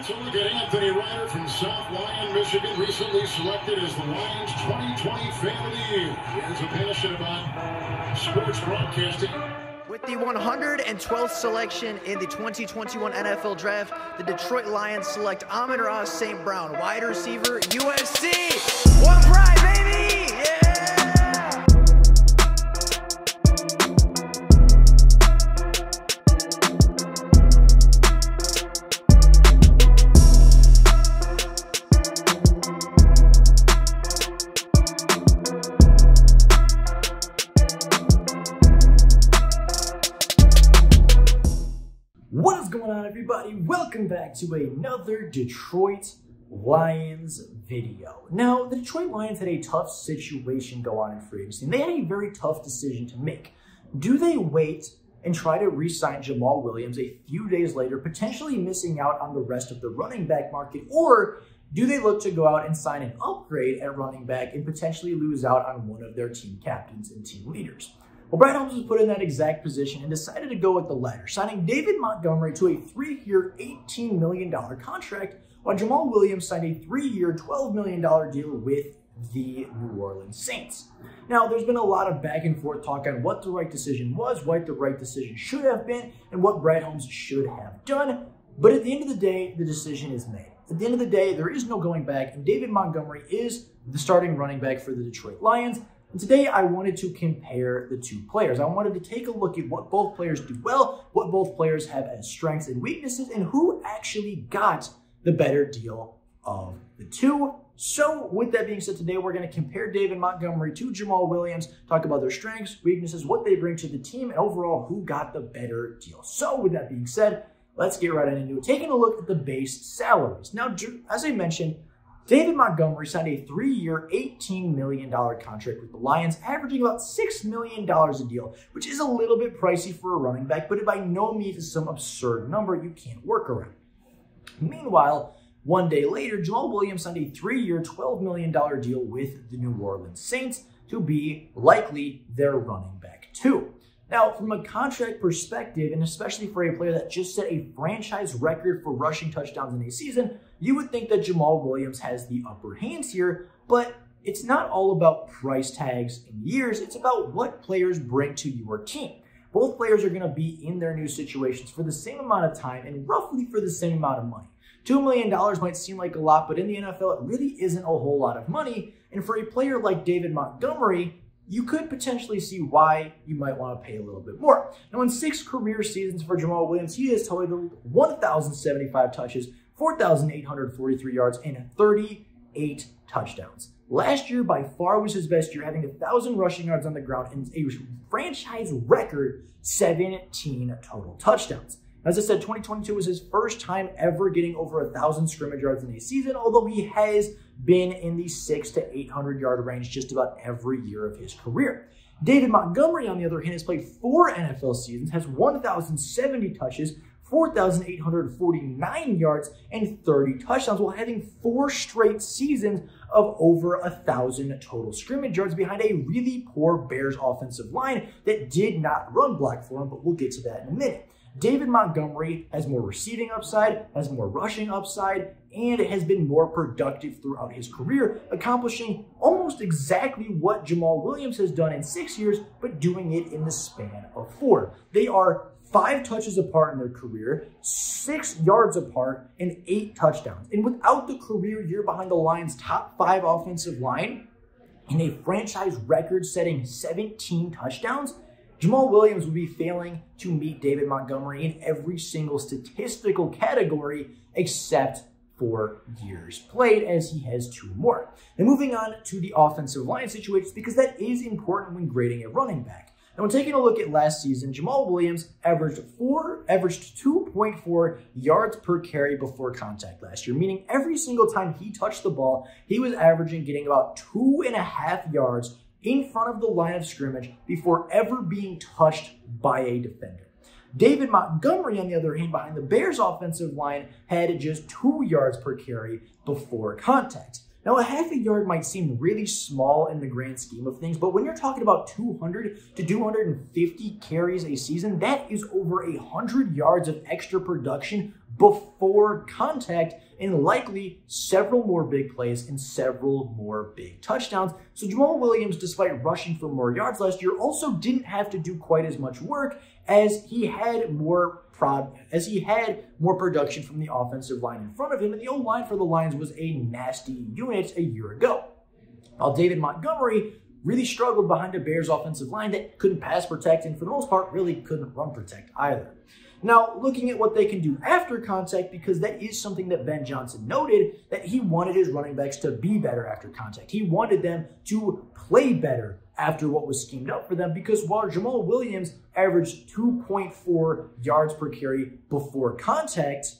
Let's look at Anthony Writer from South Lyon, Michigan, recently selected as the Lions 2020 Fan of the Year. He has a passion about sports broadcasting. With the 112th selection in the 2021 NFL Draft, the Detroit Lions select Amon-Ra St. Brown, wide receiver, USC. One pride, baby! What is going on, everybody? Welcome back to another Detroit Lions video. Now, the Detroit Lions had a tough situation go on in free agency, they had a very tough decision to make. Do they wait and try to re-sign Jamaal Williams a few days later, potentially missing out on the rest of the running back market, or do they look to go out and sign an upgrade at running back and potentially lose out on one of their team captains and team leaders? Well, Brad Holmes was put in that exact position and decided to go with the latter, signing David Montgomery to a three-year, $18 million contract, while Jamaal Williams signed a three-year, $12 million deal with the New Orleans Saints. Now, there's been a lot of back and forth talk on what the right decision was, what the right decision should have been, and what Brad Holmes should have done. But at the end of the day, the decision is made. At the end of the day, there is no going back, and David Montgomery is the starting running back for the Detroit Lions. And today I wanted to compare the two players. I wanted to take a look at what both players do well, what both players have as strengths and weaknesses, and who actually got the better deal of the two. So with that being said, today we're going to compare David Montgomery to Jamaal Williams, talk about their strengths, weaknesses, what they bring to the team, and overall who got the better deal. So with that being said, let's get right into it. Taking a look at the base salaries. Now, as I mentioned, David Montgomery signed a three-year, $18 million contract with the Lions, averaging about $6 million a deal, which is a little bit pricey for a running back, but it by no means is some absurd number you can't work around. Meanwhile, one day later, Jamaal Williams signed a three-year, $12 million deal with the New Orleans Saints to be likely their running back too. Now, from a contract perspective, and especially for a player that just set a franchise record for rushing touchdowns in a season, you would think that Jamaal Williams has the upper hands here, but it's not all about price tags and years. It's about what players bring to your team. Both players are going to be in their new situations for the same amount of time and roughly for the same amount of money. $2 million might seem like a lot, but in the NFL, it really isn't a whole lot of money. And for a player like David Montgomery, you could potentially see why you might want to pay a little bit more. Now, in six career seasons for Jamaal Williams, he has totaled 1,075 touches, 4,843 yards, and 38 touchdowns. Last year, by far, was his best year, having 1,000 rushing yards on the ground and a franchise record 17 total touchdowns. As I said, 2022 was his first time ever getting over 1,000 scrimmage yards in a season, although he has been in the six to 800 yard range just about every year of his career. David Montgomery, on the other hand, has played four NFL seasons, has 1,070 touches, 4,849 yards, and 30 touchdowns, while having four straight seasons of over a thousand total scrimmage yards behind a really poor Bears offensive line that did not run block for him, but we'll get to that in a minute. David Montgomery has more receiving upside, has more rushing upside, and has been more productive throughout his career, accomplishing almost exactly what Jamaal Williams has done in six years, but doing it in the span of four. They are five touches apart in their career, six yards apart, and eight touchdowns. And without the career year behind the Lions' top five offensive line, in a franchise record setting 17 touchdowns, Jamaal Williams would be failing to meet David Montgomery in every single statistical category except for years played, as he has two more. And moving on to the offensive line situations, because that is important when grading a running back. Now, when taking a look at last season, Jamaal Williams averaged four, averaged 2.4 yards per carry before contact last year, meaning every single time he touched the ball, he was averaging getting about two and a half yards in front of the line of scrimmage before ever being touched by a defender. David Montgomery, on the other hand, behind the Bears offensive line, had just two yards per carry before contact. Now, a half a yard might seem really small in the grand scheme of things, but when you're talking about 200 to 250 carries a season, that is over 100 yards of extra production before contact and likely several more big plays and several more big touchdowns. So Jamaal Williams, despite rushing for more yards last year, also didn't have to do quite as much work as he had more prod as he had more production from the offensive line in front of him, and the O line for the Lions was a nasty unit a year ago. While David Montgomery really struggled behind a Bears offensive line that couldn't pass protect and for the most part really couldn't run protect either. Now, looking at what they can do after contact, because that is something that Ben Johnson noted, that he wanted his running backs to be better after contact. He wanted them to play better after what was schemed up for them, because while Jamaal Williams averaged 2.4 yards per carry before contact,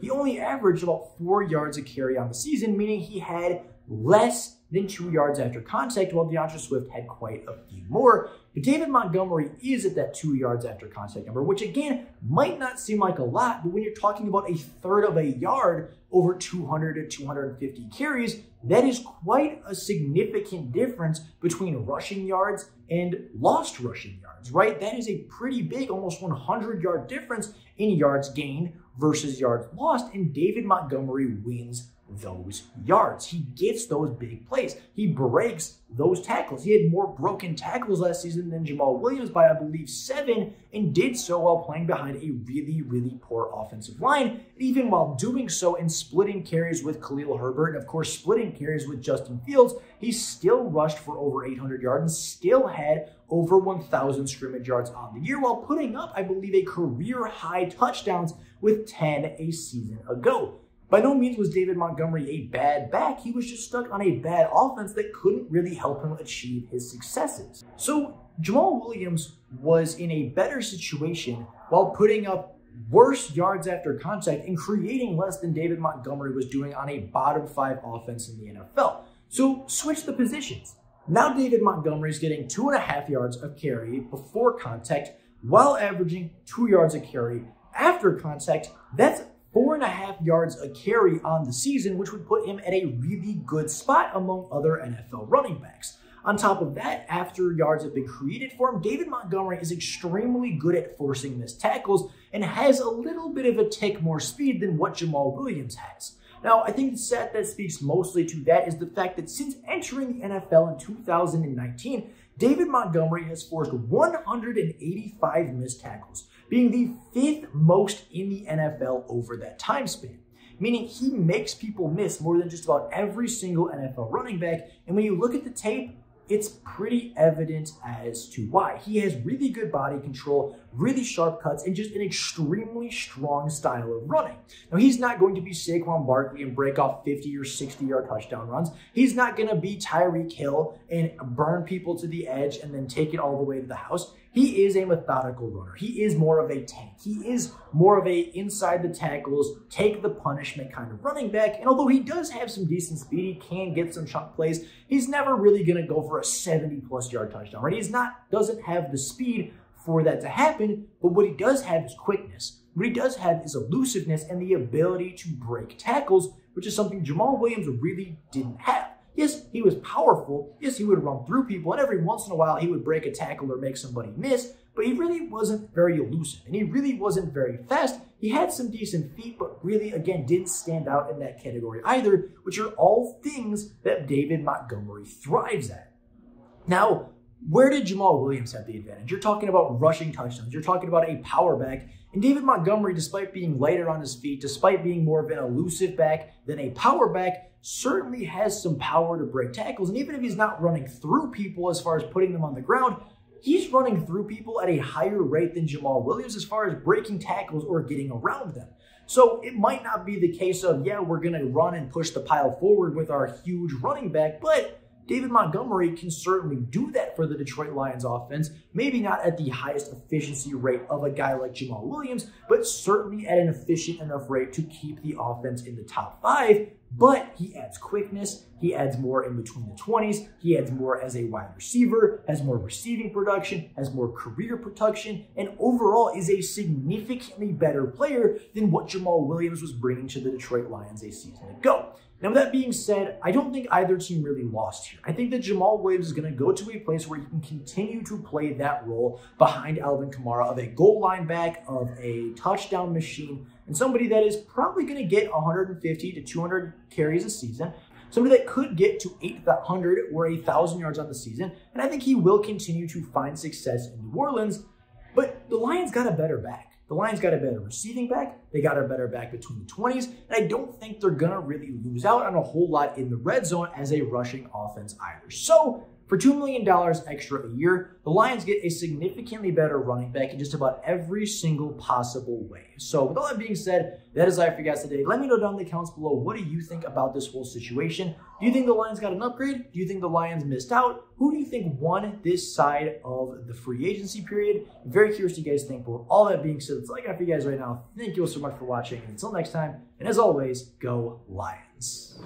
he only averaged about four yards a carry on the season, meaning he had less than two yards after contact, while D'Andre Swift had quite a few more. But David Montgomery is at that two yards after contact number, which again might not seem like a lot, but when you're talking about a third of a yard over 200 to 250 carries, that is quite a significant difference between rushing yards and lost rushing yards, right? That is a pretty big, almost 100 yard difference in yards gained versus yards lost, and David Montgomery wins those yards. He gets those big plays. He breaks those tackles. He had more broken tackles last season than Jamaal Williams by, I believe, seven, and did so while playing behind a really, really poor offensive line. even while doing so and splitting carries with Khalil Herbert, and of course, splitting carries with Justin Fields, he still rushed for over 800 yards and still had over 1,000 scrimmage yards on the year while putting up, I believe, a career high touchdowns with 10 a season ago. By no means was David Montgomery a bad back. He was just stuck on a bad offense that couldn't really help him achieve his successes. So Jamaal Williams was in a better situation while putting up worse yards after contact and creating less than David Montgomery was doing on a bottom five offense in the NFL. So switch the positions. Now David Montgomery is getting two and a half yards of carry before contact while averaging two yards of carry after contact. That's four and a half yards a carry on the season, which would put him at a really good spot among other NFL running backs. On top of that, after yards have been created for him, David Montgomery is extremely good at forcing missed tackles and has a little bit of a tick more speed than what Jamaal Williams has. Now, I think the stat that speaks mostly to that is the fact that since entering the NFL in 2019, David Montgomery has forced 185 missed tackles, being the fifth most in the NFL over that time span. Meaning he makes people miss more than just about every single NFL running back. And when you look at the tape, it's pretty evident as to why. He has really good body control, really sharp cuts, and just an extremely strong style of running. Now, he's not going to be Saquon Barkley and break off 50 or 60 yard touchdown runs. He's not going to be Tyreek Hill and burn people to the edge and then take it all the way to the house. He is a methodical runner. He is more of a tank. He is more of a inside the tackles, take the punishment kind of running back. And although he does have some decent speed, he can get some chunk plays. He's never really going to go for a 70 plus yard touchdown, right? He's not doesn't have the speed for that to happen, but what he does have is quickness. What he does have is elusiveness and the ability to break tackles, which is something Jamaal Williams really didn't have. Yes, he was powerful. Yes, he would run through people, and every once in a while he would break a tackle or make somebody miss, but he really wasn't very elusive, and he really wasn't very fast. He had some decent feet, but really, again, didn't stand out in that category either, which are all things that David Montgomery thrives at. Now, where did Jamaal Williams have the advantage? You're talking about rushing touchdowns. You're talking about a power back. And David Montgomery, despite being lighter on his feet, despite being more of an elusive back than a power back, certainly has some power to break tackles. And even if he's not running through people as far as putting them on the ground, he's running through people at a higher rate than Jamaal Williams as far as breaking tackles or getting around them. So it might not be the case of, yeah, we're going to run and push the pile forward with our huge running back, but David Montgomery can certainly do that for the Detroit Lions offense. Maybe not at the highest efficiency rate of a guy like Jamaal Williams, but certainly at an efficient enough rate to keep the offense in the top five. But he adds quickness, he adds more in between the 20s, he adds more as a wide receiver, has more receiving production, has more career production, and overall is a significantly better player than what Jamaal Williams was bringing to the Detroit Lions a season ago. Now, that being said, I don't think either team really lost here. I think that Jamaal Williams is going to go to a place where he can continue to play that role behind Alvin Kamara of a goal line back, of a touchdown machine, and somebody that is probably going to get 150 to 200 carries a season. Somebody that could get to 800 or 1,000 yards on the season. And I think he will continue to find success in New Orleans. But the Lions got a better back. The Lions got a better receiving back. They got a better back between the 20s. And I don't think they're going to really lose out on a whole lot in the red zone as a rushing offense either. So for $2 million extra a year, the Lions get a significantly better running back in just about every single possible way. So, with all that being said, that is all for you guys today. Let me know down in the comments below what do you think about this whole situation? Do you think the Lions got an upgrade? Do you think the Lions missed out? Who do you think won this side of the free agency period? I'm very curious what you guys think. But with all that being said, that's all I got for you guys right now. Thank you all so much for watching. And until next time, and as always, go Lions.